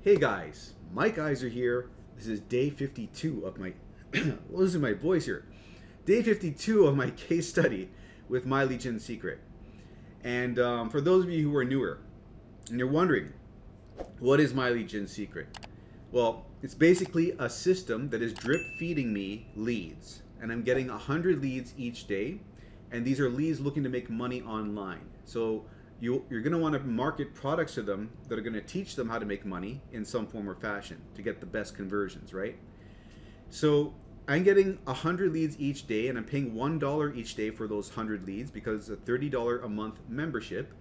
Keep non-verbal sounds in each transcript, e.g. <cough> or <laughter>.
Hey guys, Mike Iser here. This is day 52 of my <clears throat> losing my voice here. Day 52 of my <laughs> case study with My Lead Gen Secret. And um, for those of you who are newer and you're wondering, what is My Lead Gen Secret? Well, it's basically a system that is drip feeding me leads. And I'm getting 100 leads each day. And these are leads looking to make money online. So you, are going to want to market products to them that are going to teach them how to make money in some form or fashion to get the best conversions, right? So I'm getting 100 leads each day and I'm paying $1 each day for those 100 leads because it's a $30 a month membership.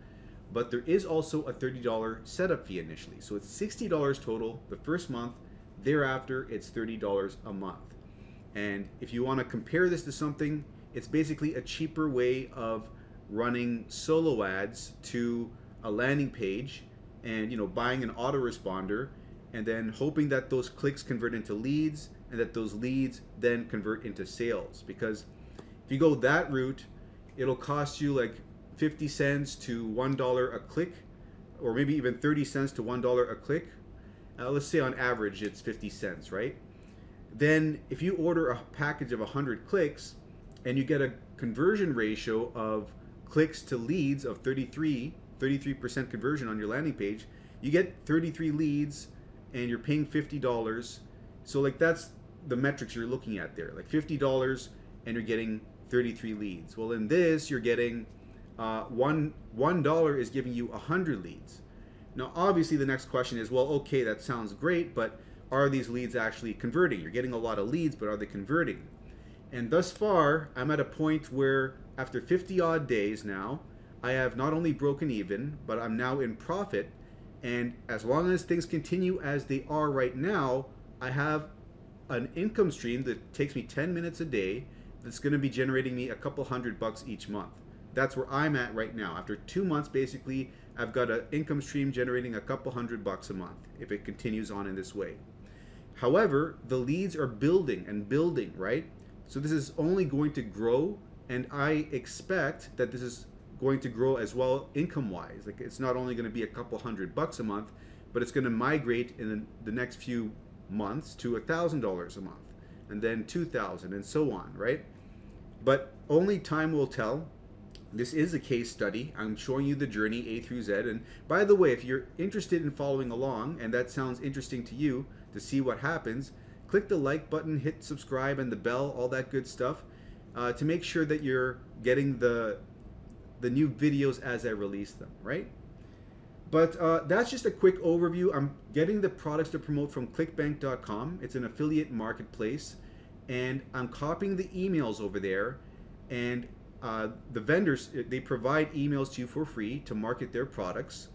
But there is also a $30 setup fee initially. So it's $60 total the first month. Thereafter, it's $30 a month. And if you want to compare this to something, it's basically a cheaper way of running solo ads to a landing page and you know buying an autoresponder and then hoping that those clicks convert into leads and that those leads then convert into sales. Because if you go that route it'll cost you like 50 cents to one dollar a click or maybe even 30 cents to one dollar a click. Uh, let's say on average it's 50 cents right? Then if you order a package of 100 clicks and you get a conversion ratio of clicks to leads of 33, 33% conversion on your landing page, you get 33 leads and you're paying $50. So like that's the metrics you're looking at there, like $50 and you're getting 33 leads. Well, in this, you're getting uh, one one dollar is giving you 100 leads. Now, obviously, the next question is, well, okay, that sounds great, but are these leads actually converting? You're getting a lot of leads, but are they converting? And thus far, I'm at a point where after 50 odd days now, I have not only broken even, but I'm now in profit. And as long as things continue as they are right now, I have an income stream that takes me 10 minutes a day that's going to be generating me a couple hundred bucks each month. That's where I'm at right now. After two months, basically, I've got an income stream generating a couple hundred bucks a month if it continues on in this way. However, the leads are building and building, right? So this is only going to grow and I expect that this is going to grow as well income wise. Like it's not only going to be a couple hundred bucks a month, but it's going to migrate in the next few months to a thousand dollars a month, and then two thousand, and so on, right? But only time will tell. This is a case study. I'm showing you the journey A through Z. And by the way, if you're interested in following along and that sounds interesting to you to see what happens, click the like button, hit subscribe and the bell, all that good stuff uh, to make sure that you're getting the the new videos as I release them, right? But uh, that's just a quick overview. I'm getting the products to promote from clickbank.com. It's an affiliate marketplace. And I'm copying the emails over there. And uh, the vendors, uh, they provide emails to you for free to market their products.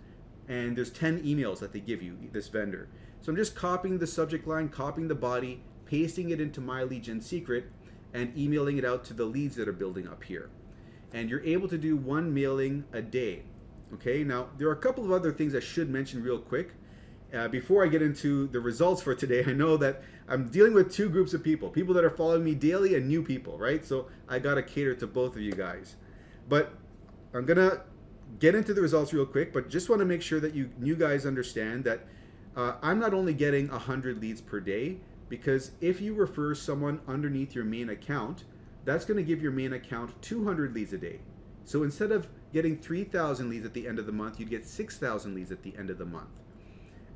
And there's 10 emails that they give you, this vendor. So I'm just copying the subject line, copying the body, pasting it into my Lead Gen secret, and emailing it out to the leads that are building up here. And you're able to do one mailing a day. Okay, now there are a couple of other things I should mention real quick. Uh, before I get into the results for today, <laughs> I know that I'm dealing with two groups of people people that are following me daily and new people, right? So I got to cater to both of you guys. But I'm going to get into the results real quick, but just want to make sure that you new guys understand that uh, I'm not only getting 100 leads per day, because if you refer someone underneath your main account, that's going to give your main account 200 leads a day. So instead of getting 3,000 leads at the end of the month, you'd get 6,000 leads at the end of the month.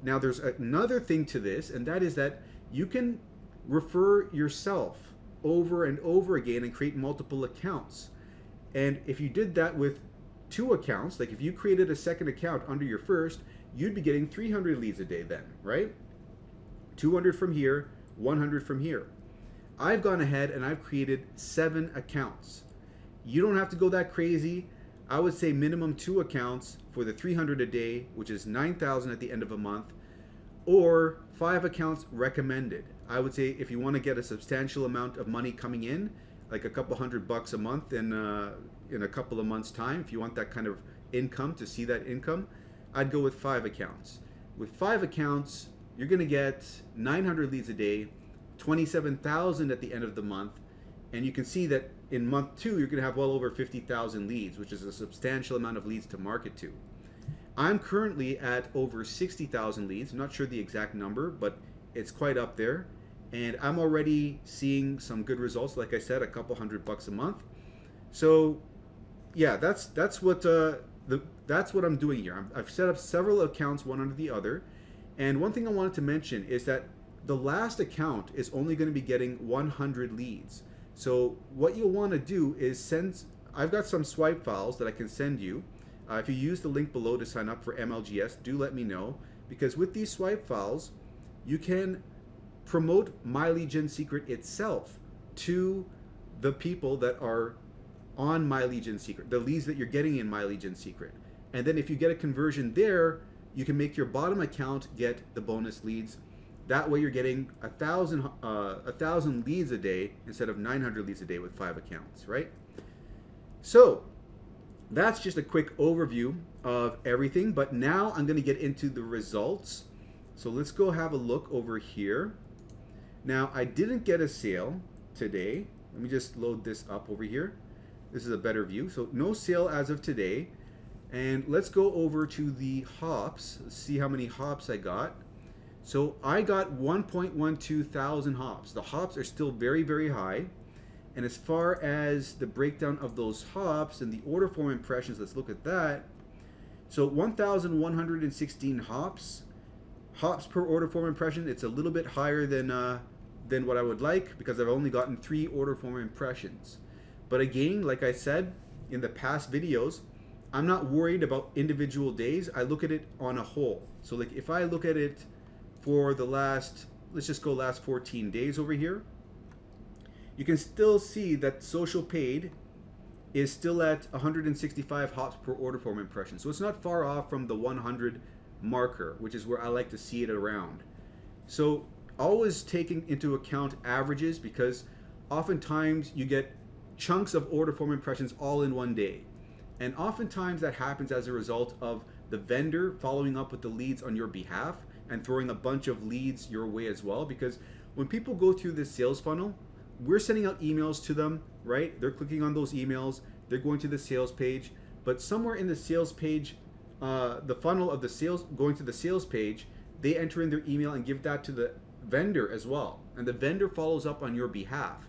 Now, there's another thing to this, and that is that you can refer yourself over and over again and create multiple accounts. And if you did that with two accounts, like if you created a second account under your first, you'd be getting 300 leads a day then, right? 200 from here, 100 from here. I've gone ahead and I've created seven accounts. You don't have to go that crazy. I would say minimum two accounts for the 300 a day, which is 9,000 at the end of a month, or five accounts recommended. I would say if you want to get a substantial amount of money coming in, like a couple hundred bucks a month in uh, in a couple of months' time, if you want that kind of income to see that income, I'd go with five accounts. With five accounts, you're going to get 900 leads a day, 27,000 at the end of the month, and you can see that in month two, you're going to have well over 50,000 leads, which is a substantial amount of leads to market to. I'm currently at over 60,000 leads. I'm not sure the exact number, but it's quite up there. And I'm already seeing some good results. Like I said, a couple hundred bucks a month. So, yeah, that's that's what uh, the that's what I'm doing here. i I've set up several accounts, one under the other. And one thing I wanted to mention is that the last account is only going to be getting 100 leads. So what you'll want to do is send. I've got some swipe files that I can send you uh, if you use the link below to sign up for MLGS, do let me know because with these swipe files, you can promote My Lead Gen Secret itself to the people that are on My Lead Gen Secret, the leads that you're getting in My Lead Gen Secret. And then if you get a conversion there, you can make your bottom account get the bonus leads. That way you're getting a thousand uh, a thousand leads a day instead of 900 leads a day with five accounts, right? So that's just a quick overview of everything, but now I'm going to get into the results. So let's go have a look over here. Now, I didn't get a sale today. Let me just load this up over here. This is a better view. So no sale as of today. And let's go over to the hops. Let's see how many hops I got. So I got 1.12 thousand hops. The hops are still very, very high. And as far as the breakdown of those hops and the order form impressions, let's look at that. So 1,116 hops. Hops per order form impression, it's a little bit higher than, uh, than what I would like because I've only gotten three order form impressions. But again, like I said in the past videos, I'm not worried about individual days. I look at it on a whole. So like if I look at it for the last, let's just go last 14 days over here you can still see that social paid is still at 165 hops per order form impression. So it's not far off from the 100 marker, which is where I like to see it around. So always taking into account averages because oftentimes you get chunks of order form impressions all in one day. And oftentimes that happens as a result of the vendor following up with the leads on your behalf and throwing a bunch of leads your way as well. Because when people go through this sales funnel, we're sending out emails to them, right? They're clicking on those emails, they're going to the sales page, but somewhere in the sales page, uh, the funnel of the sales going to the sales page, they enter in their email and give that to the vendor as well. And the vendor follows up on your behalf.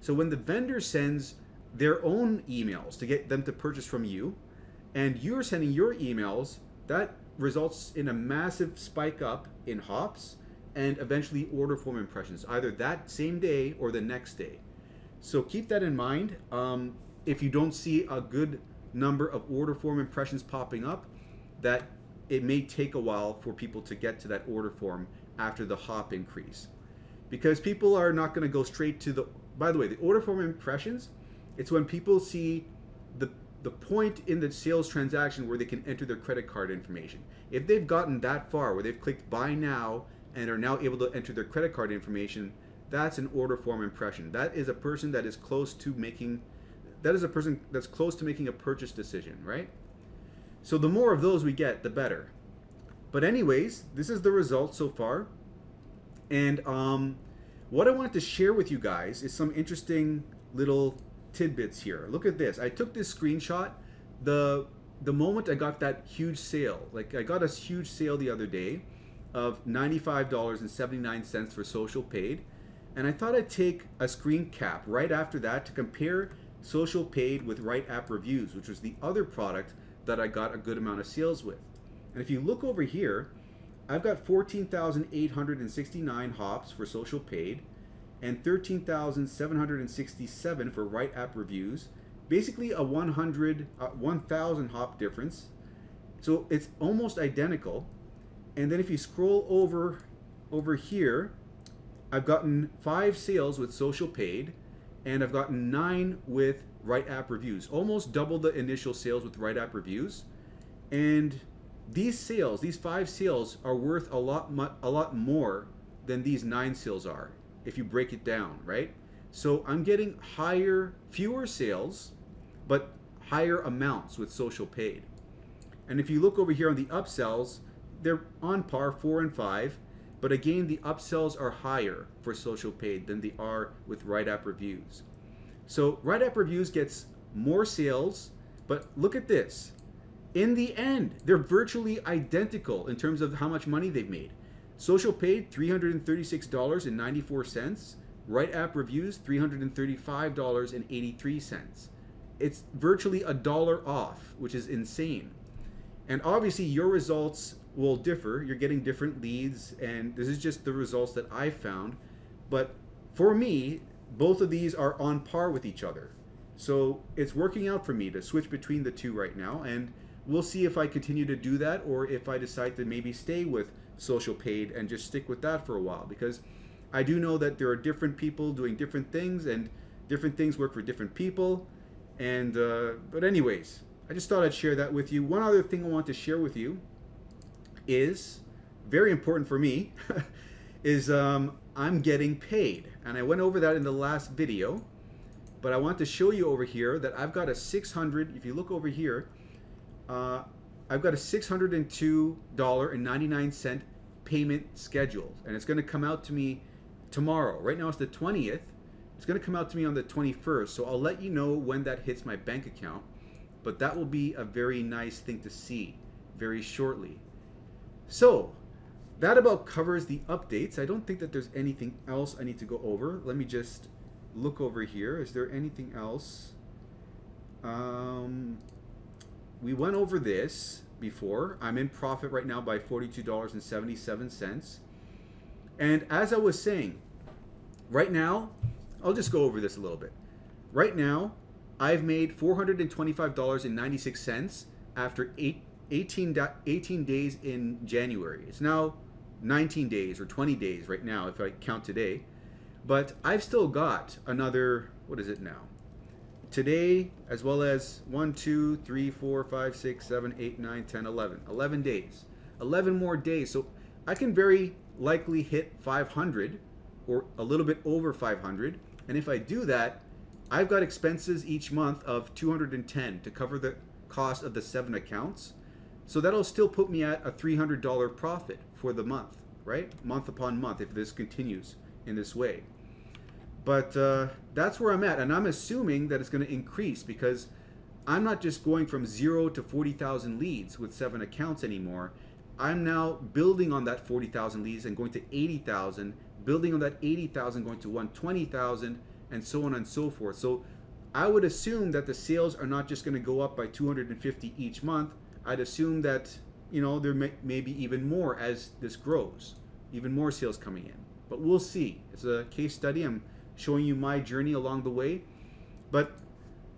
So when the vendor sends their own emails to get them to purchase from you, and you're sending your emails, that results in a massive spike up in hops and eventually order form impressions, either that same day or the next day. So keep that in mind. Um, if you don't see a good number of order form impressions popping up, that it may take a while for people to get to that order form after the hop increase. Because people are not going to go straight to the, by the way, the order form impressions, it's when people see the, the point in the sales transaction where they can enter their credit card information. If they've gotten that far, where they've clicked buy now and are now able to enter their credit card information, that's an order form impression. That is a person that is close to making that is a person that's close to making a purchase decision, right? So the more of those we get, the better. But anyways, this is the result so far. And um, what I wanted to share with you guys is some interesting little tidbits here. Look at this. I took this screenshot the the moment I got that huge sale. Like I got a huge sale the other day of $95.79 for social paid. And I thought I'd take a screen cap right after that to compare social paid with Write App Reviews, which was the other product that I got a good amount of sales with. And if you look over here, I've got 14,869 hops for social paid and 13,767 for Write App Reviews. Basically a 100, uh, 1,000 hop difference. So it's almost identical. And then if you scroll over over here, I've gotten five sales with social paid, and I've gotten nine with Write App Reviews. Almost double the initial sales with Right App Reviews. And these sales, these five sales, are worth a lot, a lot more than these nine sales are if you break it down, right? So I'm getting higher, fewer sales, but higher amounts with social paid. And if you look over here on the upsells, they're on par, four and five. But again, the upsells are higher for social paid than they are with write app Reviews. So write app Reviews gets more sales, but look at this. in the end, they're virtually identical in terms of how much money they've made. Social paid $336.94. Write app reviews $335.83. It's virtually a dollar off, which is insane. And obviously, your results will differ. You're getting different leads, and this is just the results that I found. But for me, both of these are on par with each other. So it's working out for me to switch between the two right now, and we'll see if I continue to do that or if I decide to maybe stay with social paid and just stick with that for a while because I do know that there are different people doing different things and different things work for different people. And uh, but anyways, I just thought I'd share that with you. One other thing I want to share with you is very important for me <laughs> is um, I'm getting paid. And I went over that in the last video, but I want to show you over here that I've got a 600, if you look over here, uh, I've got a $602.99 payment scheduled, and it's going to come out to me tomorrow. Right now it's the 20th. It's going to come out to me on the 21st, so I'll let you know when that hits my bank account. But that will be a very nice thing to see very shortly. So, that about covers the updates. I don't think that there's anything else I need to go over. Let me just look over here. Is there anything else? Um, we went over this before. I'm in profit right now by $42.77. And as I was saying, right now, I'll just go over this a little bit. Right now, I've made $425.96 after eight, 18, 18 days in January. It's now 19 days or 20 days right now if I count today. But I've still got another, what is it now? Today, as well as 1, 2, 3, 4, 5, 6, 7, 8, 9, 10, 11. 11 days. 11 more days. So I can very likely hit 500 or a little bit over 500. And if I do that, I've got expenses each month of 210 to cover the cost of the seven accounts. So that'll still put me at a $300 profit for the month, right? Month upon month if this continues in this way. But uh, that's where I'm at, and I'm assuming that it's going to increase because I'm not just going from zero to 40,000 leads with seven accounts anymore. I'm now building on that 40,000 leads and going to 80,000, building on that 80,000, going to 120,000, and so on and so forth. So I would assume that the sales are not just going to go up by 250 each month. I'd assume that you know there may, may be even more as this grows, even more sales coming in. But we'll see. It's a case study. I'm showing you my journey along the way. But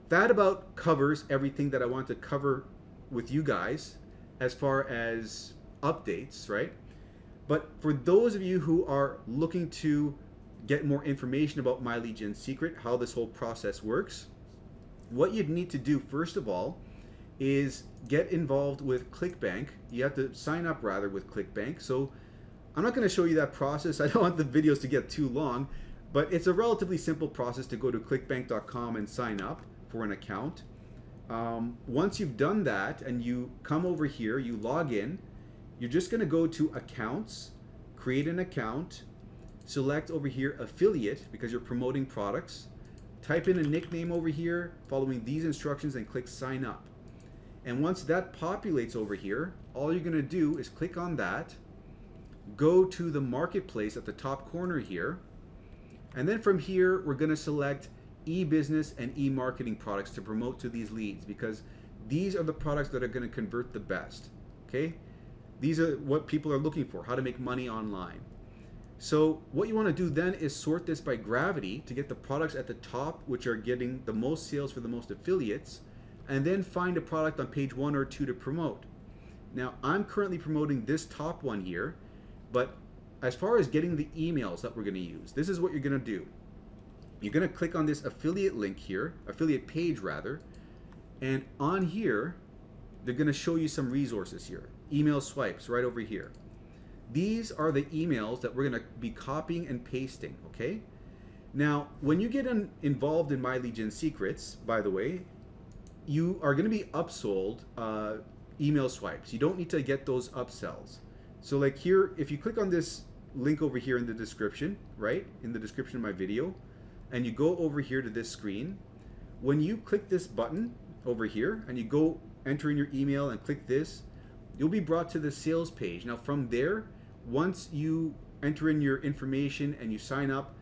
that about covers everything that I want to cover with you guys as far as updates, right? But for those of you who are looking to get more information about My Gen Secret, how this whole process works, what you'd need to do first of all is get involved with ClickBank. You have to sign up rather with ClickBank. So I'm not going to show you that process. <laughs> I don't want the videos to get too long. But it's a relatively simple process to go to clickbank.com and sign up for an account. Um, once you've done that and you come over here, you log in, you're just going to go to accounts, create an account, select over here affiliate because you're promoting products, type in a nickname over here, following these instructions and click sign up. And once that populates over here, all you're going to do is click on that, go to the marketplace at the top corner here, and then from here, we're going to select e-business and e-marketing products to promote to these leads because these are the products that are going to convert the best. Okay? These are what people are looking for, how to make money online. So what you want to do then is sort this by gravity to get the products at the top, which are getting the most sales for the most affiliates, and then find a product on page one or two to promote. Now, I'm currently promoting this top one here, but as far as getting the emails that we're going to use, this is what you're going to do. You're going to click on this affiliate link here, affiliate page rather, and on here, they're going to show you some resources here. Email swipes right over here. These are the emails that we're going to be copying and pasting, okay? Now, when you get in, involved in My Lead Gen Secrets, by the way, you are going to be upsold uh, email swipes. You don't need to get those upsells. So like here, if you click on this link over here in the description, right? In the description of my video, and you go over here to this screen, when you click this button over here and you go enter in your email and click this, you'll be brought to the sales page. Now from there, once you enter in your information and you sign up,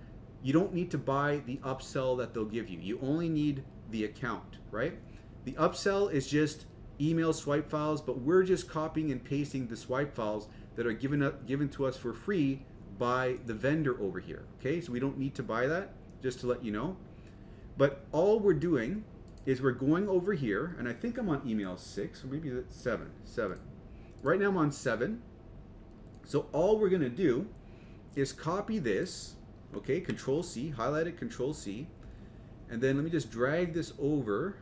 you don't need to buy the upsell that they'll give you. You only need the account, right? The upsell is just email swipe files, but we're just copying and pasting the swipe files that are given up, given to us for free by the vendor over here. Okay, so we don't need to buy that, just to let you know. But all we're doing is we're going over here, and I think I'm on email six, or maybe that's seven, seven. Right now I'm on seven. So all we're gonna do is copy this, okay, control C, highlight it, control C, and then let me just drag this over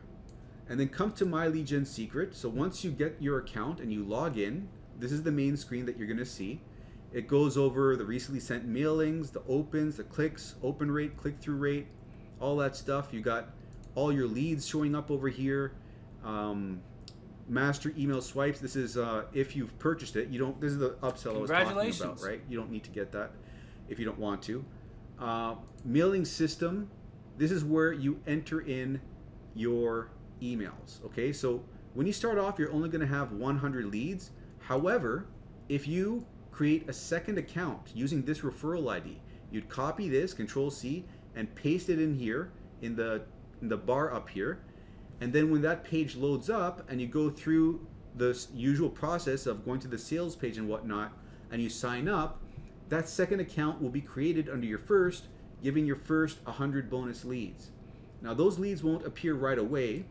and then come to my gen secret. So once you get your account and you log in, this is the main screen that you're gonna see. It goes over the recently sent mailings, the opens, the clicks, open rate, click-through rate, all that stuff. You got all your leads showing up over here. Um, master email swipes. This is uh, if you've purchased it. You don't. This is the upsell I was talking about, right? You don't need to get that if you don't want to. Uh, mailing system. This is where you enter in your emails. Okay, so when you start off, you're only going to have 100 leads. However, if you create a second account using this referral ID, you'd copy this, Control C, and paste it in here in the in the bar up here. And then when that page loads up and you go through the usual process of going to the sales page and whatnot, and you sign up, that second account will be created under your first, giving your first 100 bonus leads. Now those leads won't appear right away,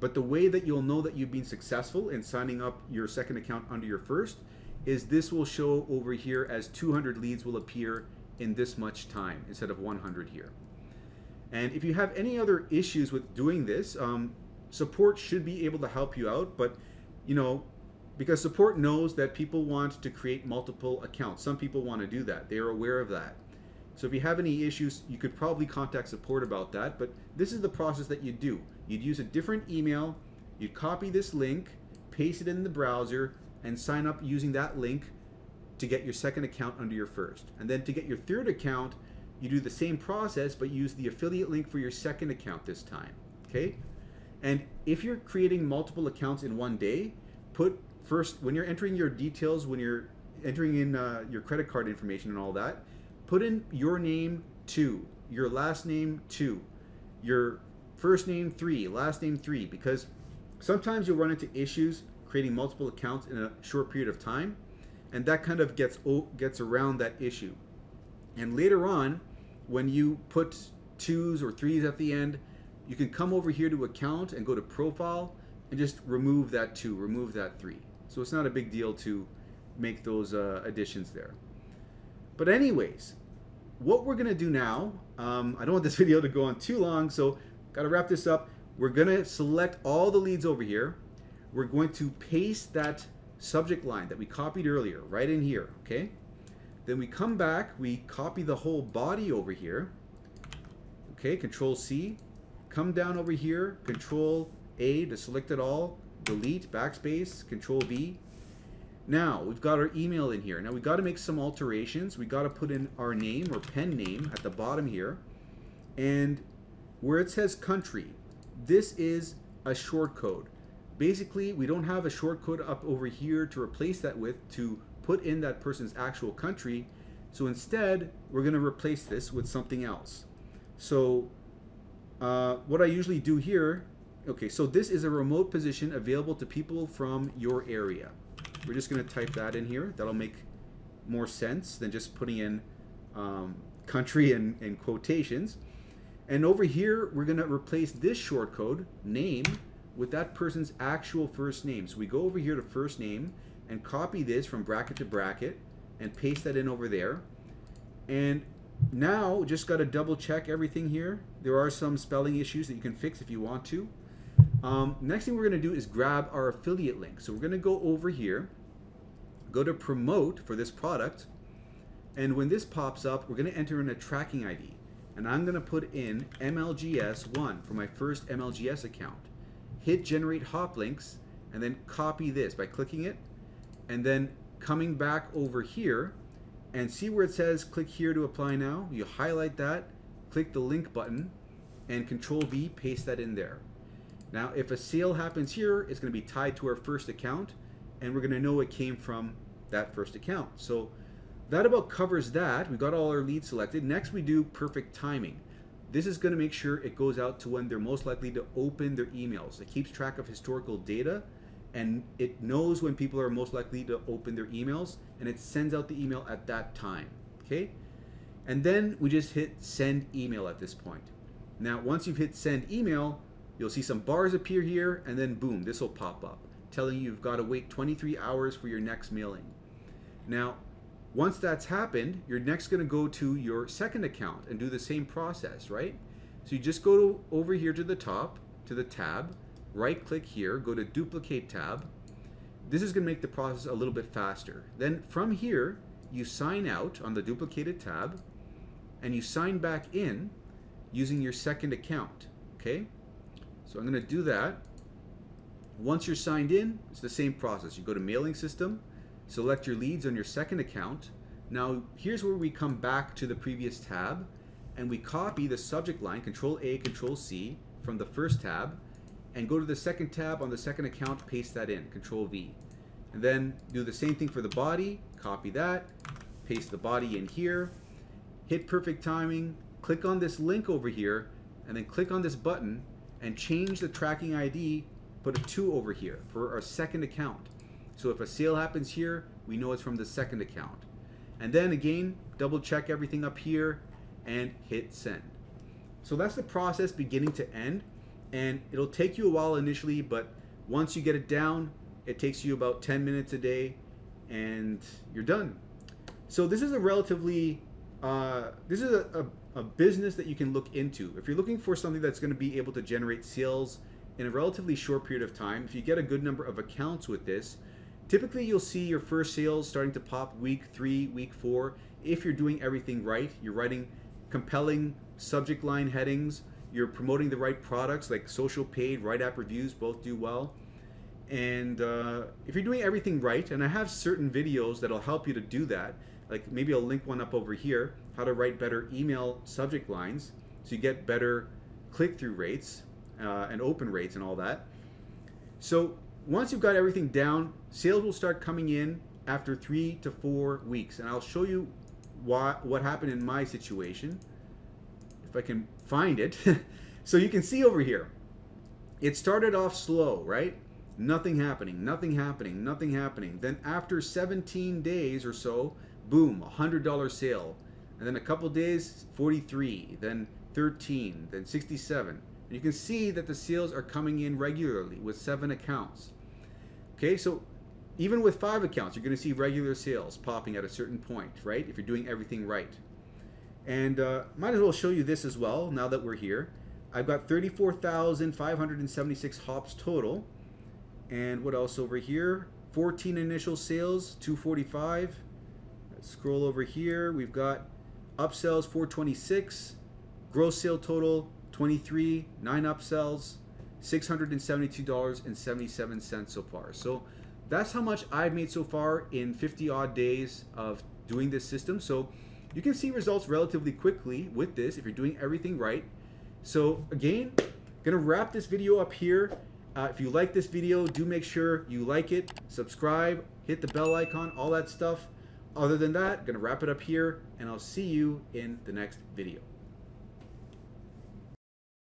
but the way that you'll know that you've been successful in signing up your second account under your first is this will show over here as 200 leads will appear in this much time instead of 100 here. And if you have any other issues with doing this, um, support should be able to help you out. But, you know, because support knows that people want to create multiple accounts. Some people want to do that. They are aware of that. So if you have any issues, you could probably contact support about that. But this is the process that you do. You'd use a different email, you'd copy this link, paste it in the browser, and sign up using that link to get your second account under your first. And then to get your third account, you do the same process, but use the affiliate link for your second account this time. Okay? And if you're creating multiple accounts in one day, put first, when you're entering your details, when you're entering in uh, your credit card information and all that, put in your name two, your last name two, your first name three, last name three, because sometimes you'll run into issues creating multiple accounts in a short period of time, and that kind of gets gets around that issue. And later on, when you put twos or threes at the end, you can come over here to account and go to profile and just remove that two, remove that three. So it's not a big deal to make those uh, additions there. But anyways, what we're gonna do now, um, I don't want this <laughs> video to go on too long, so Got to wrap this up. We're to select all the leads over here. We're going to paste that subject line that we copied earlier right in here, okay? Then we come back, we copy the whole body over here. Okay, Control C. Come down over here, Control A to select it all, delete, backspace, Control V. Now, we've got our email in here. Now, we've got to make some alterations. We've got to put in our name or pen name at the bottom here. And where it says country, this is a short code. Basically, we don't have a short code up over here to replace that with to put in that person's actual country. So instead, we're going to replace this with something else. So uh, what I usually do here, okay, so this is a remote position available to people from your area. We're just going to type that in here. That'll make more sense than just putting in um, country and, and quotations. And over here, we're going to replace this short code, name, with that person's actual first name. So we go over here to first name and copy this from bracket to bracket and paste that in over there. And now, just got to double check everything here. There are some spelling issues that you can fix if you want to. Um, next thing we're going to do is grab our affiliate link. So we're going to go over here, go to promote for this product, and when this pops up, we're going to enter in a tracking ID and I'm going to put in MLGS1 for my first MLGS account. Hit generate hop links and then copy this by clicking it and then coming back over here and see where it says click here to apply now. You highlight that, click the link button and control V, paste that in there. Now, if a sale happens here, it's going to be tied to our first account, and we're going to know it came from that first account. So that about covers that. We got all our leads selected. Next, we do perfect timing. This is going to make sure it goes out to when they're most likely to open their emails. It keeps track of historical data and it knows when people are most likely to open their emails and it sends out the email at that time. Okay? And then we just hit send email at this point. Now, once you've hit send email, you'll see some bars appear here and then boom, this will pop up telling you you've got to wait 23 hours for your next mailing. Now, once that's happened, you're next going to go to your second account and do the same process, right? So you just go to, over here to the top, to the tab, right click here, go to duplicate tab. This is going to make the process a little bit faster. Then from here, you sign out on the duplicated tab and you sign back in using your second account, okay? So I'm going to do that. Once you're signed in, it's the same process. You go to mailing system, Select your leads on your second account. Now here's where we come back to the previous tab and we copy the subject line, Control A, Control C from the first tab and go to the second tab on the second account, paste that in, Control V. And then do the same thing for the body, copy that, paste the body in here, hit perfect timing, click on this link over here, and then click on this button and change the tracking ID, put a 2 over here for our second account. So if a sale happens here, we know it's from the second account. And then again, double check everything up here and hit send. So that's the process beginning to end. And it'll take you a while initially, but once you get it down, it takes you about 10 minutes a day and you're done. So this is a relatively, uh, this is a, a, a business that you can look into. If you're looking for something that's going to be able to generate sales in a relatively short period of time, if you get a good number of accounts with this, Typically, you'll see your first sales starting to pop week three, week four. If you're doing everything right, you're writing compelling subject line headings, you're promoting the right products like social paid, write app reviews, both do well. And uh, if you're doing everything right, and I have certain videos that'll help you to do that, like maybe I'll link one up over here, how to write better email subject lines so you get better click-through rates uh, and open rates and all that. So once you've got everything down, sales will start coming in after three to four weeks. And I'll show you why, what happened in my situation, if I can find it. <laughs> so you can see over here, it started off slow, right? Nothing happening, nothing happening, nothing happening. Then after 17 days or so, boom, $100 sale. And then a couple days, 43, then 13, then 67. And you can see that the sales are coming in regularly with seven accounts. Okay, so even with five accounts, you're going to see regular sales popping at a certain point, right? If you're doing everything right. And uh, might as well show you this as well now that we're here. I've got 34,576 hops total. And what else over here? 14 initial sales, 245. Scroll over here. We've got upsells 426, gross sale total 23, 9 upsells, $672.77 so far. So that's how much I've made so far in 50 odd days of doing this system. So you can see results relatively quickly with this if you're doing everything right. So again, gonna wrap this video up here. Uh, if you like this video, do make sure you like it, subscribe, hit the bell icon, all that stuff. Other than that, I'm gonna wrap it up here, and I'll see you in the next video.